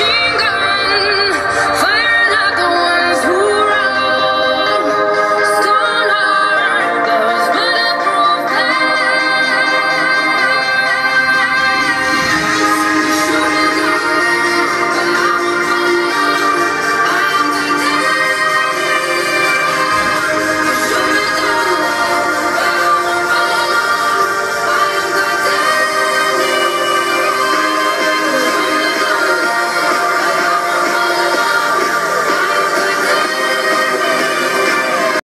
Jesus.